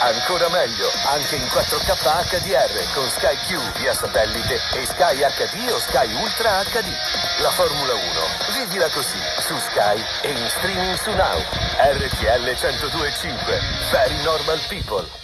Ancora meglio, anche in 4K HDR con Sky Q via satellite e Sky HD o Sky Ultra HD. La Formula 1, vivila così, su Sky e in streaming su Now. RTL 102.5, Very Normal People.